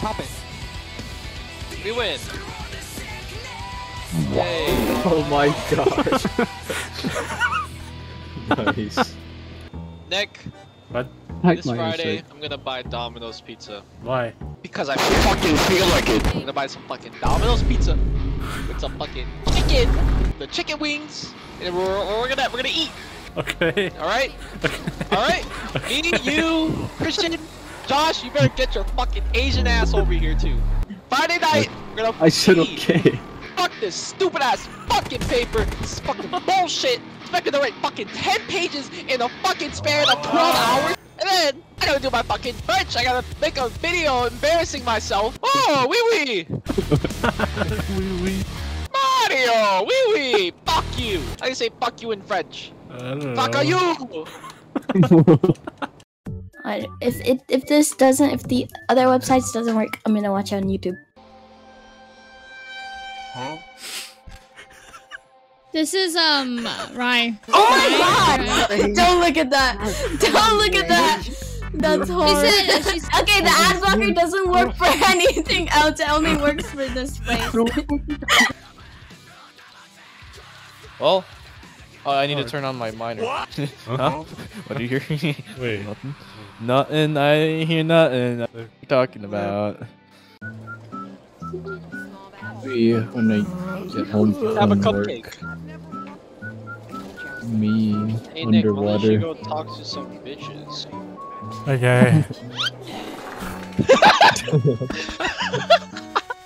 top it. We win. Yay. Oh my gosh. nice. Nick, What? this Friday, I'm gonna buy Domino's pizza. Why? Because I fucking feel like it. I'm gonna buy some fucking Domino's pizza with some fucking chicken, the chicken wings, and we're, we're gonna we're gonna eat. Okay. All right, all right. Me, you, Christian, Josh, you better get your fucking Asian ass over here too. Friday night, we're gonna I said eat. okay. Fuck this stupid ass fucking paper. This fucking bullshit. Expected to write fucking 10 pages in a fucking span of 12 hours. And then I gotta do my fucking French. I gotta make a video embarrassing myself. Oh, wee wee. Wee wee. Mario, wee wee. fuck you. How do you say fuck you in French? I don't Fuck know. are you? I- If it if this doesn't if the other websites doesn't work, I'm gonna watch it on YouTube. This is um Rye. Oh my god! Don't look at that! Don't look at that! That's horrible. said she's Okay, the ad blocker doesn't work for anything else. It only works for this place. Well, oh, I need to turn on my monitor. huh? What do you hear? Wait. nothing. Nothing. I hear nothing. What are you talking about? Me when I get home Have a from work. cupcake. Me Hey Nick, why don't you underwater. go talk to some bitches? Okay.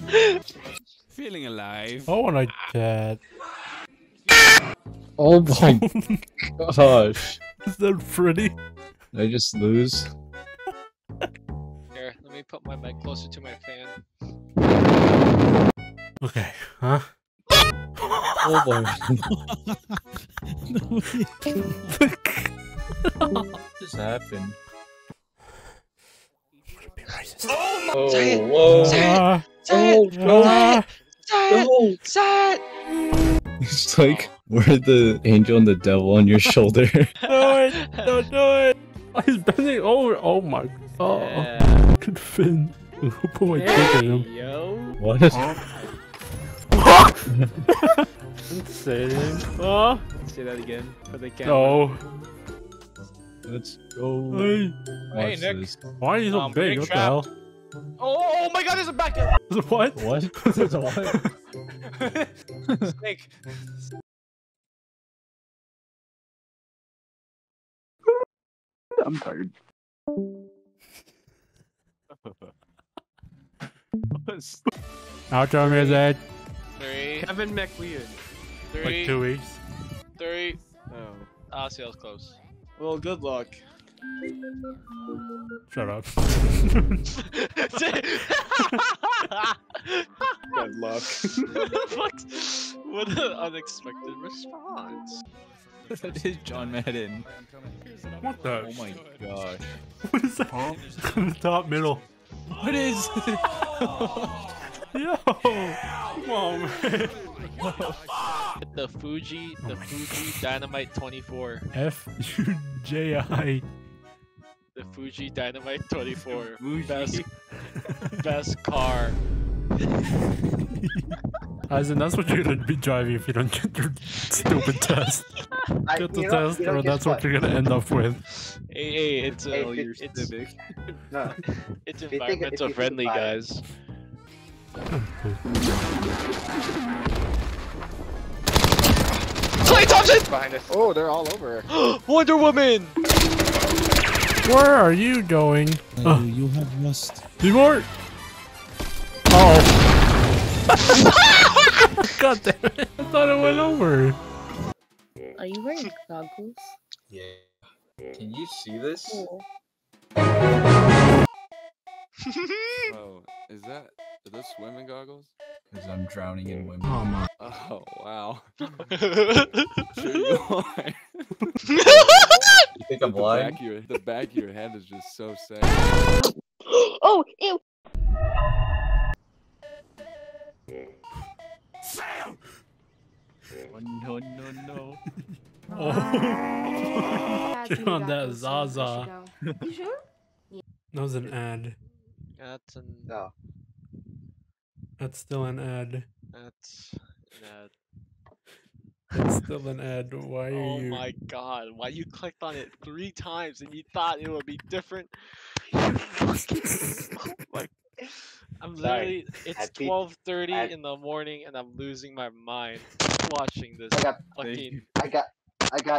Feeling alive. I want a cat. Oh my oh gosh. Is that pretty? Did I just lose? Here, let me put my mic closer to my fan. Okay. Huh? Oh my What just happened? Oh, Say it. whoa. Say it. Say it. Say it. No. Say it. It's like we're the angel and the devil on your shoulder. Do it! Don't do it! Oh, he's bending over. Oh my god. Yeah. Good fin. Put my dick in him. Yo. what? Insane. Oh, Say that again for the camera. no. Let's go. Hey, Hey, Nick. this. why are you so Um, big? getting What the hell? Oh, oh my god, there's a back there. What? What? what? Snake. I'm tired. Outro music. Three, Kevin MacLeod. three, Like two weeks. three. Oh. Ah, sales close. Well, good luck. Shut up. Good luck. Fuck. what an unexpected response. that is John Madden. What the? Oh my gosh. What is that? the top middle. What is? Yo! Come on, man. The Fuji, the oh Fuji Dynamite 24. F U J I. The Fuji Dynamite 24. Fuji. Best, best car. As in, that's what you're gonna be driving if you don't get your stupid test. Get the test, or that's what you're gonna end up with. Hey, hey, it's Hey, a, if your it's, civic. No. it's you think- environmental you friendly, think about it. guys. Klay Thompson! Behind us. Oh, they're all over. Wonder Woman! Where are you going? Uh, you have lost. Seymour! Oh. God damn it. I thought it went over. Are you wearing goggles? Yeah. Can you see this? Bro, oh, is that are those swimming goggles? Because I'm drowning in women. Oh my. Oh wow. sure you are. You think I'm the blind? back your the back of your head is just so sad. oh, ew. Oh, no, no, no. Oh. Get on that Zaza. You sure? That was an ad. That's an No. That's still an ad. that's an ad. That's still an ad. Why are Oh you? my god, why you clicked on it three times and you thought it would be different? like I'm literally it's I beat- twelve thirty I- in the morning and I'm losing my mind watching this I got, fucking I got, I got